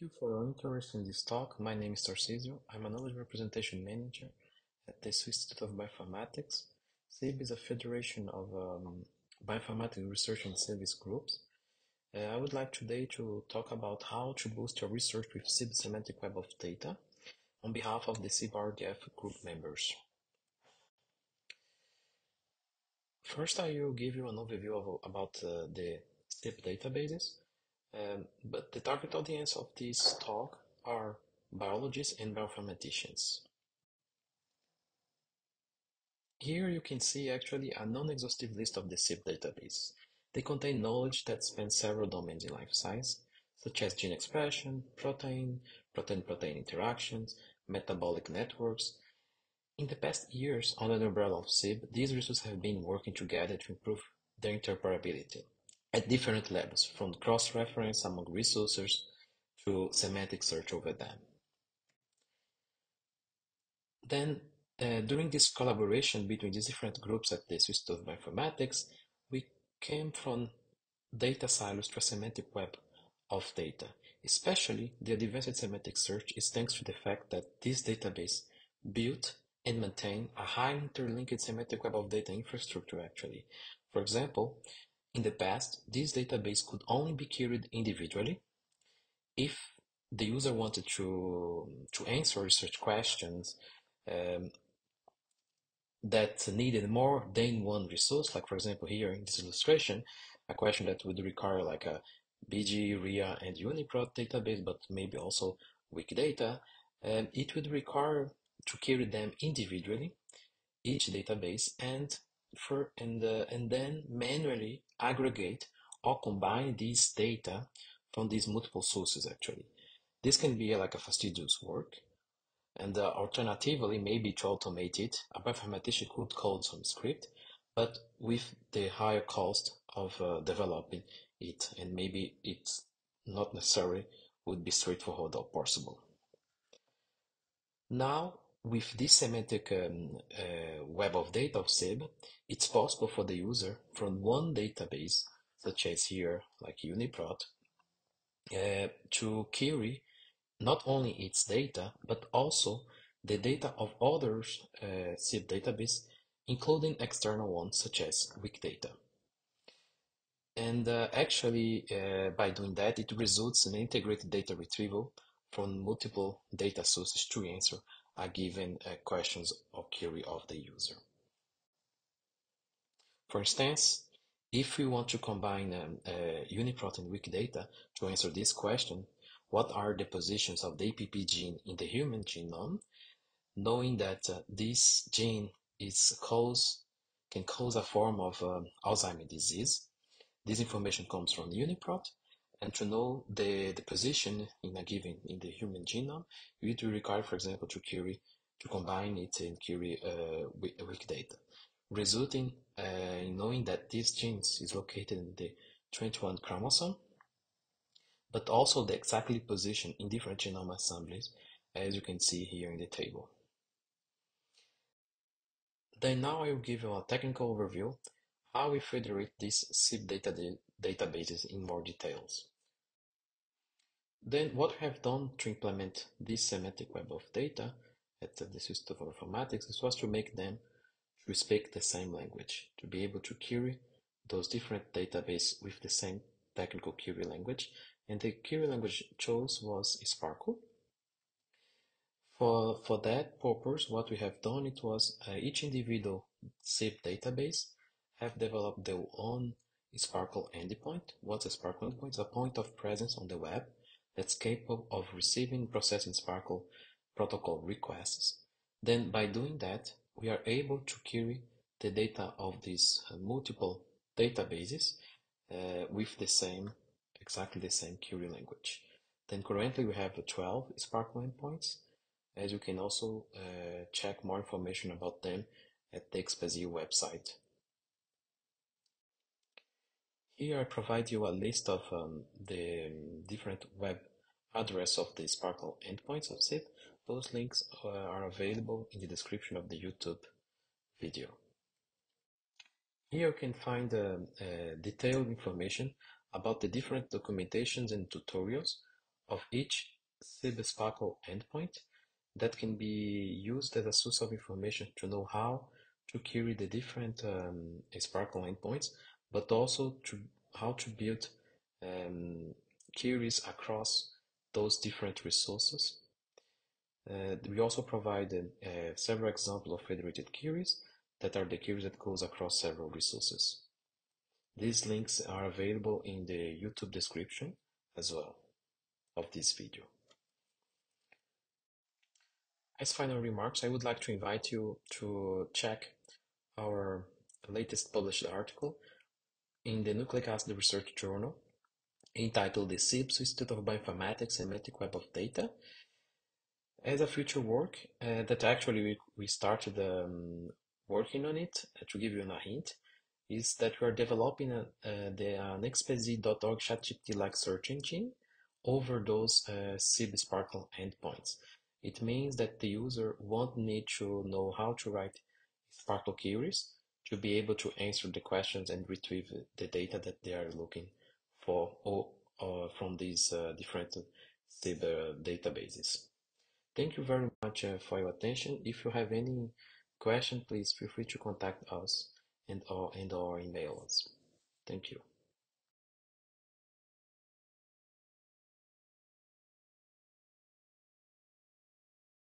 Thank you for your interest in this talk. My name is Tarcísio. I'm a Knowledge Representation Manager at the Swiss Institute of Bioinformatics. SIB is a federation of um, bioinformatics research and service groups. Uh, I would like today to talk about how to boost your research with SIB Semantic Web of Data on behalf of the SIB RDF group members. First, I will give you an overview of, about uh, the SIB databases. Um, but the target audience of this talk are biologists and bioinformaticians. Here you can see actually a non-exhaustive list of the SIB database. They contain knowledge that spans several domains in life science, such as gene expression, protein, protein-protein interactions, metabolic networks. In the past years, under the umbrella of SIB, these resources have been working together to improve their interoperability at different levels, from cross-reference among resources to semantic search over them. Then, uh, during this collaboration between these different groups at the Swiss Institute of Bioinformatics, we came from data silos to a semantic web of data. Especially, the advanced semantic search is thanks to the fact that this database built and maintain a highly interlinked semantic web of data infrastructure actually. For example, in the past, this database could only be queried individually. If the user wanted to, to answer research questions um, that needed more than one resource, like for example here in this illustration, a question that would require like a Bgee, Rhea, and UniProt database, but maybe also Wikidata, um, it would require to query them individually, each database, and for and uh, and then manually aggregate or combine these data from these multiple sources actually. This can be like a fastidious work, and uh, alternatively, maybe to automate it, a bioinformatician could code some script, but with the higher cost of uh, developing it, and maybe it's not necessary would be straightforward or possible. Now, with this semantic um, uh, web of data of SIB, it's possible for the user from one database, such as here, like UniProt, uh, to query not only its data, but also the data of other uh, SIB database, including external ones such as Wikidata. And uh, actually, uh, by doing that, it results in integrated data retrieval from multiple data sources to answer given uh, questions or query of the user. For instance, if we want to combine um, uh, UniProt and Wikidata to answer this question, what are the positions of the APP gene in the human genome, knowing that uh, this gene is cause, can cause a form of um, Alzheimer's disease. This information comes from UniProt, and to know the, the position in a given in the human genome, you will require, for example, to query to combine it and query uh, data, resulting uh, in knowing that this gene is located in the 21 chromosome, but also the exactly position in different genome assemblies, as you can see here in the table. Then now I will give you a technical overview how we federate this SIB data databases in more details. Then what we have done to implement this semantic web of data at the Institute of Informatics was to make them we speak the same language to be able to query those different databases with the same technical query language. And the query language chose was SPARQL. For, for that purpose, what we have done, it was uh, each individual SIB database have developed their own SPARQL endpoint. What's a SPARQL endpoint? It's a point of presence on the web that's capable of receiving processing SPARQL protocol requests. Then by doing that, we are able to query the data of these uh, multiple databases uh, with the same, exactly the same query language. Then currently we have 12 SPARQL endpoints, as you can also uh, check more information about them at the Expasy website. Here I provide you a list of um, the um, different web address of the SPARQL endpoints of SIB those links uh, are available in the description of the YouTube video. Here you can find uh, uh, detailed information about the different documentations and tutorials of each SIB SPARQL endpoint that can be used as a source of information to know how to query the different um, SPARQL endpoints, but also to how to build um, queries across those different resources. Uh, we also provide uh, several examples of federated queries that are the queries that goes across several resources. These links are available in the YouTube description as well of this video. As final remarks, I would like to invite you to check our latest published article in the Nucleic Acid Research Journal entitled The CIBS Institute of Bioinformatics Semantic Web of Data as a future work uh, that actually we, we started um, working on it uh, to give you a hint is that we are developing a, uh, the uh, nextpz.org ChatGPT-like search engine over those uh, SIB-SPARQL endpoints. It means that the user won't need to know how to write SPARQL queries to be able to answer the questions and retrieve the data that they are looking for or, or from these uh, different SIB uh, databases. Thank you very much uh, for your attention. If you have any question, please feel free to contact us and or, and or email us. Thank you.